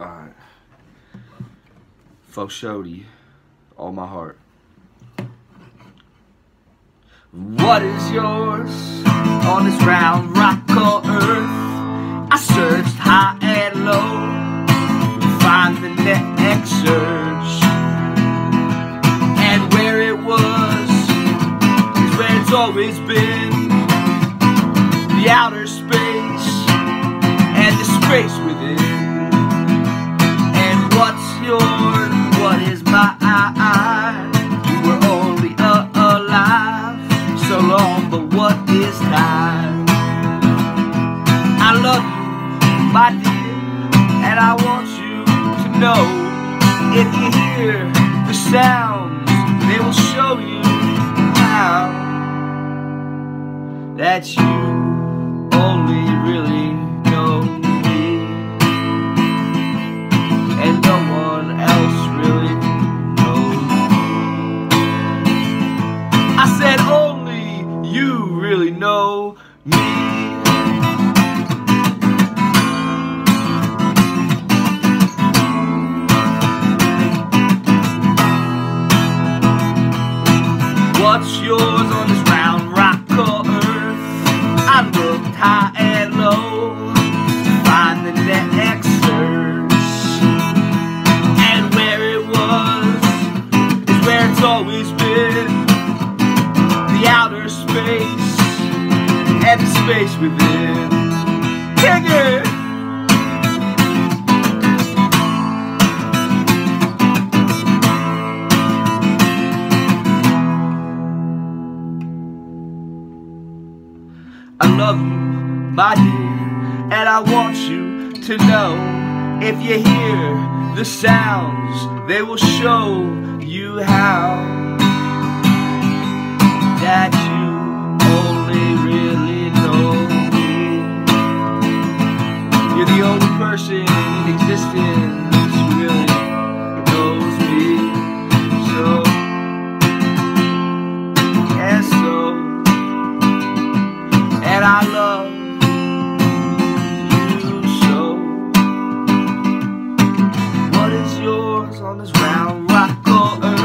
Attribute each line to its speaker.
Speaker 1: Alright. Shody, all my heart. What is yours on this round rock called Earth? I searched high and low to find the next search. And where it was is where it's always been. And I want you to know if you hear the sounds, they will show you how that you only really know me, and no one else really knows. I said only you really know me. What's yours on this round rock called Earth? I looked high and low to find the next search. And where it was is where it's always been. The outer space and the space within. I love you, my dear, and I want you to know if you hear the sounds, they will show you how that you only really know me. You're the only person. は幸運